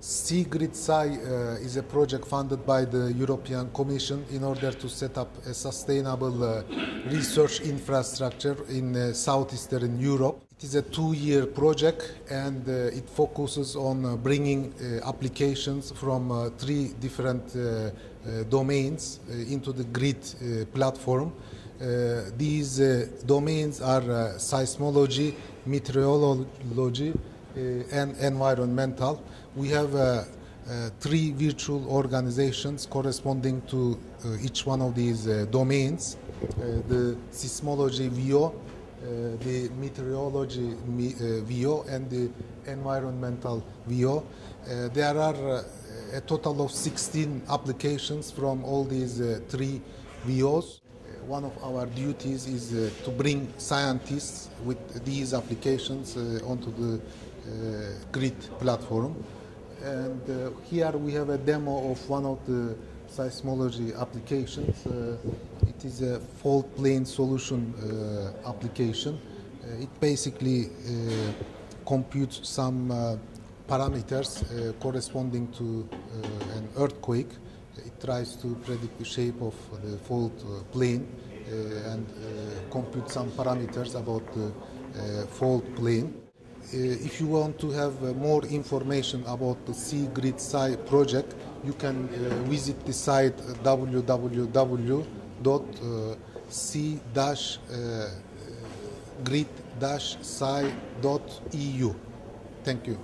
SEE-GRID-SCI uh, is a project funded by the European Commission in order to set up a sustainable uh, research infrastructure in uh, southeastern Europe. It is a two-year project and uh, it focuses on uh, bringing uh, applications from three different domains into the grid platform. These domains are seismology, meteorology, and environmental. We have uh, uh, three virtual organizations corresponding to uh, each one of these uh, domains. Uh, the seismology VO, uh, the meteorology me- uh, VO, and the environmental VO. Uh, there are uh, a total of 16 applications from all these uh, three VOs. Uh, One of our duties is uh, to bring scientists with these applications uh, onto the uh, grid platform. And uh, here we have a demo of one of the seismology applications. Uh, it is a fault plane solution uh, application. Uh, it basically uh, computes some uh, parameters uh, corresponding to uh, an earthquake. It tries to predict the shape of the fault uh, plane uh, and uh, compute some parameters about the uh, fault plane. Uh, if you want to have uh, more information about the SEE-GRID project, you can uh, visit the site www.see-grid-sci.eu. Thank you.